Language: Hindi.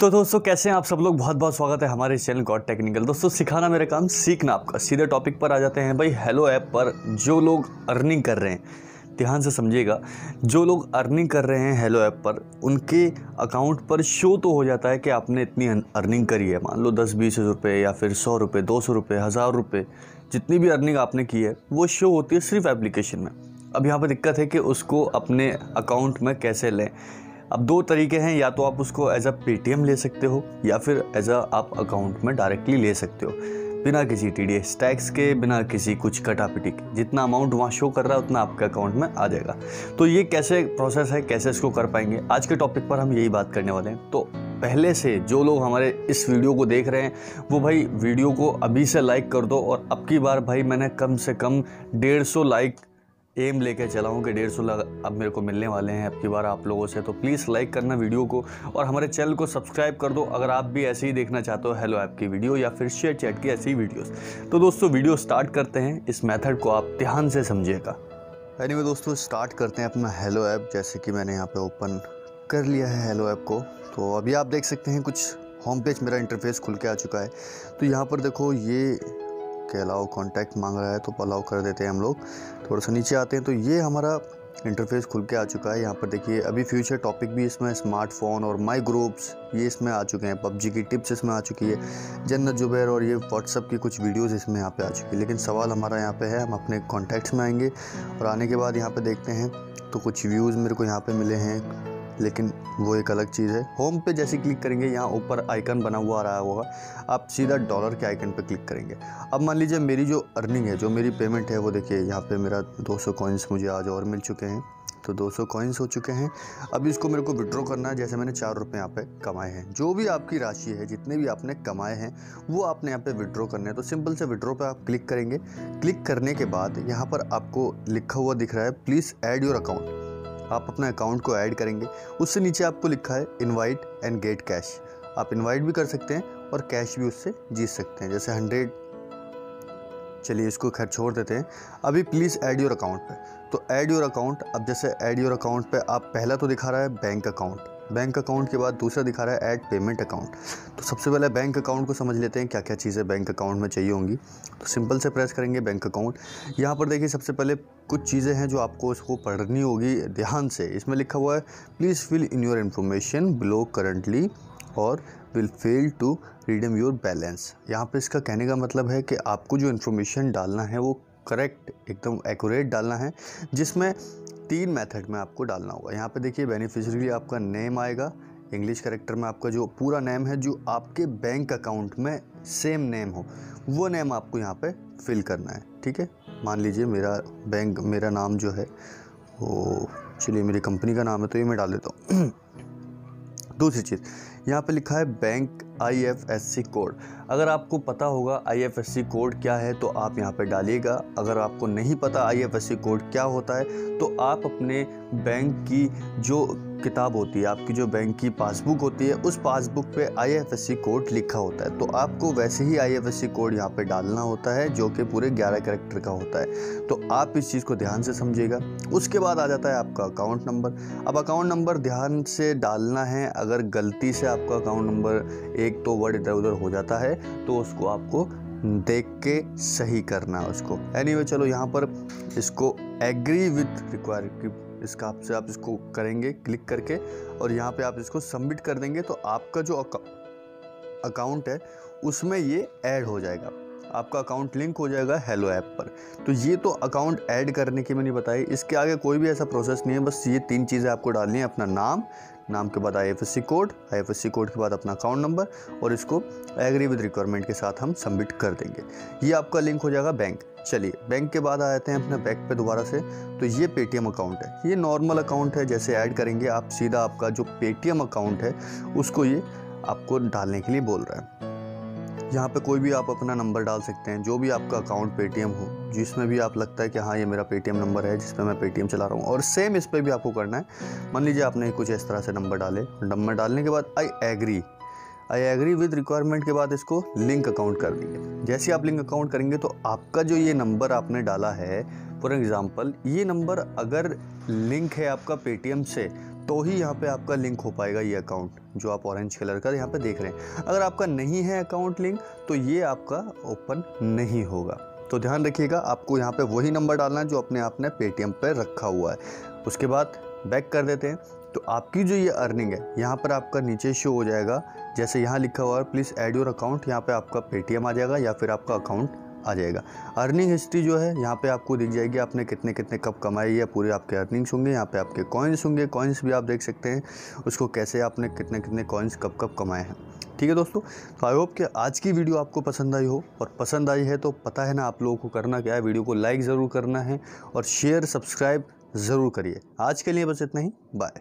तो दोस्तों, कैसे हैं आप सब लोग? बहुत बहुत स्वागत है हमारे चैनल गॉड टेक्निकल दोस्तों, सिखाना मेरा काम सीखना आपका। सीधे टॉपिक पर आ जाते हैं। भाई हेलो ऐप पर जो लोग अर्निंग कर रहे हैं, ध्यान से समझिएगा, जो लोग अर्निंग कर रहे हैं हेलो ऐप पर, उनके अकाउंट पर शो तो हो जाता है कि आपने इतनी अर्निंग करी है। मान लो दस, बीस रुपये या फिर सौ रुपये दो सौ रुपये हज़ार रुपये जितनी भी अर्निंग आपने की है, वो शो होती है सिर्फ़ एप्लीकेशन में। अब यहाँ पर दिक्कत है कि उसको अपने अकाउंट में कैसे लें? अब दो तरीके हैं, या तो आप उसको एज अ पेटीएम ले सकते हो, या फिर एज अ आप अकाउंट में डायरेक्टली ले सकते हो, बिना किसी टी डी टैक्स के, बिना किसी कुछ कटापिटी के। जितना अमाउंट वहाँ शो कर रहा है, उतना आपके अकाउंट में आ जाएगा। तो ये कैसे प्रोसेस है, कैसे इसको कर पाएँगे? आज के टॉपिक पर हम यही बात करने वाले हैं। तो पहले से जो लोग हमारे इस वीडियो को देख रहे हैं, वो भाई वीडियो को अभी से लाइक कर दो, और अब की बार भाई मैंने कम से कम डेढ़ सौ लाइक एम लेके चला हूँ कि डेढ़ सौ अब मेरे को मिलने वाले हैं अब की बार आप लोगों से तो प्लीज़ लाइक करना वीडियो को और हमारे चैनल को सब्सक्राइब कर दो। अगर आप भी ऐसे ही देखना चाहते हो हेलो ऐप की वीडियो या फिर शेयर चैट की ऐसी वीडियोस तो दोस्तों वीडियो स्टार्ट करते हैं। इस मेथड को आप ध्यान से समझिएगा। एनी anyway, दोस्तों स्टार्ट करते हैं अपना हेलो ऐप जैसे कि मैंने यहाँ पर ओपन कर लिया है हेलो ऐप को तो अभी आप देख सकते हैं कुछ होम पेज मेरा इंटरफेस खुल के आ चुका है। तो यहाँ पर देखो ये के अलाउ कॉन्टैक्ट मांग रहा है तो अलाउ कर देते हैं हम लोग। थोड़ा सा नीचे आते हैं तो ये हमारा इंटरफेस खुल के आ चुका है। यहाँ पर देखिए, अभी फ्यूचर टॉपिक भी इसमें स्मार्टफ़ोन और माई ग्रुप्स ये इसमें आ चुके हैं। पबजी की टिप्स इसमें आ चुकी है। जन्नत जुबैर और ये व्हाट्सअप की कुछ वीडियोस इसमें यहाँ पे आ चुकी है। लेकिन सवाल हमारा यहाँ पे है, हम अपने कॉन्टैक्ट्स में आएँगे और आने के बाद यहाँ पे देखते हैं तो कुछ व्यूज़ मेरे को यहाँ पे मिले हैं। लेकिन वो एक अलग चीज़ है। होम पे जैसे क्लिक करेंगे, यहाँ ऊपर आइकन बना हुआ आ रहा होगा। आप सीधा डॉलर के आइकन पे क्लिक करेंगे। अब मान लीजिए मेरी जो अर्निंग है, जो मेरी पेमेंट है, वो देखिए, यहाँ पे मेरा 200 कॉइन्स मुझे आज और मिल चुके हैं। तो 200 कॉइन्स हो चुके हैं। अब इसको मेरे को विड्रॉ करना है, जैसे मैंने चार रुपये यहाँ पे कमाए हैं। जो भी आपकी राशि है, जितने भी आपने कमाए हैं, वो आपने यहाँ पे विड्रॉ करने हैं। तो सिंपल से विड्रॉ पे आप क्लिक करेंगे। क्लिक करने के बाद यहाँ पर आपको लिखा हुआ दिख रहा है प्लीज़ ऐड योर अकाउंट आप अपना अकाउंट को ऐड करेंगे। उससे नीचे आपको लिखा है इनवाइट एंड गेट कैश आप इनवाइट भी कर सकते हैं और कैश भी उससे जीत सकते हैं। जैसे हंड्रेड चलिए इसको खैर छोड़ देते हैं। अभी प्लीज़ ऐड योर अकाउंट पे। तो ऐड योर अकाउंट अब जैसे ऐड योर अकाउंट पे आप पहला तो दिखा रहा है बैंक अकाउंट बैंक अकाउंट के बाद दूसरा दिखा रहा है ऐड पेमेंट अकाउंट। तो सबसे पहले बैंक अकाउंट को समझ लेते हैं क्या क्या चीज़ें बैंक अकाउंट में चाहिए होंगी। तो सिंपल से प्रेस करेंगे बैंक अकाउंट। यहाँ पर देखिए सबसे पहले कुछ चीज़ें हैं जो आपको उसको पढ़नी होगी ध्यान से। इसमें लिखा हुआ है please fill in your information below currently और will fail to redeem your balance यहाँ पर इसका कहने का मतलब है कि आपको जो इन्फॉर्मेशन डालना है वो करेक्ट एकदम एक्यूरेट डालना है, जिसमें तीन मेथड में आपको डालना होगा। यहाँ पे देखिए बेनिफिशियरी आपका नेम आएगा। इंग्लिश करेक्टर में आपका जो पूरा नेम है, जो आपके बैंक अकाउंट में सेम नेम हो, वो नेम आपको यहाँ पे फिल करना है, ठीक है? मान लीजिए मेरा बैंक मेरा नाम जो है, वो, चलिए मेरी कंपनी का नाम है तो ये मैं डाल देता हूँ। दूसरी चीज़ यहाँ पे लिखा है bank I F S C code अगर आपको पता होगा I F S C code क्या है तो आप यहाँ पे डालिएगा। अगर आपको नहीं पता I F S C code क्या होता है तो आप अपने बैंक की जो किताब होती है, आपकी जो बैंक की पासबुक होती है, उस पासबुक पे आईएफएससी कोड लिखा होता है। तो आपको वैसे ही आईएफएससी कोड यहाँ पे डालना होता है, जो कि पूरे 11 करेक्टर का होता है। तो आप इस चीज़ को ध्यान से समझिएगा। उसके बाद आ जाता है आपका अकाउंट नंबर अब अकाउंट नंबर ध्यान से डालना है, अगर गलती से आपका अकाउंट नंबर एक तो वर्ड इधर उधर हो जाता है तो उसको आपको देख के सही करना है उसको। एनी anyway, चलो यहाँ पर इसको एग्री विथ रिक्वायर इसका आपसे आप इसको करेंगे क्लिक करके और यहाँ पे आप इसको सबमिट कर देंगे तो आपका जो अकाउंट है उसमें ये ऐड हो जाएगा। आपका अकाउंट लिंक हो जाएगा हेलो ऐप पर। तो ये तो अकाउंट ऐड करने की मैंने बताई इसके आगे कोई भी ऐसा प्रोसेस नहीं है बस ये तीन चीज़ें आपको डालनी है अपना नाम नाम के बाद आईएफएससी कोड आईएफएससी कोड के बाद अपना अकाउंट नंबर और इसको एग्री विद रिक्वायरमेंट के साथ हम सबमिट कर देंगे। ये आपका लिंक हो जाएगा बैंक चलिए बैंक के बाद आ जाते हैं अपने बैंक पे दोबारा से। तो ये पेटीएम अकाउंट है। ये नॉर्मल अकाउंट है, जैसे ऐड करेंगे आप, सीधा आपका जो पेटीएम अकाउंट है, उसको ये आपको डालने के लिए बोल रहा है। यहाँ पे कोई भी आप अपना नंबर डाल सकते हैं, जो भी आपका अकाउंट पेटीएम हो, जिसमें भी आप लगता है कि हाँ ये मेरा पेटीएम नंबर है जिस पर मैं पेटीएम चला रहा हूँ। और सेम इस पर भी आपको करना है। मान लीजिए आपने कुछ इस तरह से नंबर डाले नंबर डालने के बाद I agree I agree with requirement के बाद इसको लिंक अकाउंट कर देंगे। जैसे आप लिंक अकाउंट करेंगे तो आपका जो ये नंबर आपने डाला है फॉर एग्ज़ाम्पल ये नंबर अगर लिंक है आपका पेटीएम से तो ही यहाँ पे आपका लिंक हो पाएगा ये अकाउंट जो आप ऑरेंज कलर का यहाँ पे देख रहे हैं। अगर आपका नहीं है अकाउंट लिंक तो ये आपका ओपन नहीं होगा। तो ध्यान रखिएगा, आपको यहाँ पे वही नंबर डालना है जो अपने आपने पेटीएम पे रखा हुआ है। उसके बाद बैक कर देते हैं। तो आपकी जो ये अर्निंग है, यहाँ पर आपका नीचे शो हो जाएगा। जैसे यहाँ लिखा हुआ है प्लीज़ ऐड योर अकाउंट यहाँ पे आपका पेटीएम आ जाएगा या फिर आपका अकाउंट आ जाएगा। अर्निंग हिस्ट्री जो है, यहाँ पे आपको दिख जाएगी आपने कितने कितने कब कमाई है, पूरे आपके अर्निंग्स होंगे, यहाँ पे आपके कॉइन्स होंगे। कॉइन्स भी आप देख सकते हैं, उसको कैसे आपने कितने कितने कॉइन्स कब कब कमाए हैं। ठीक है दोस्तों तो आई होप कि आज की वीडियो आपको पसंद आई हो। और पसंद आई है तो पता है ना आप लोगों को करना क्या है वीडियो को लाइक ज़रूर करना है और शेयर सब्सक्राइब ज़रूर करिए। आज के लिए बस इतना ही बाय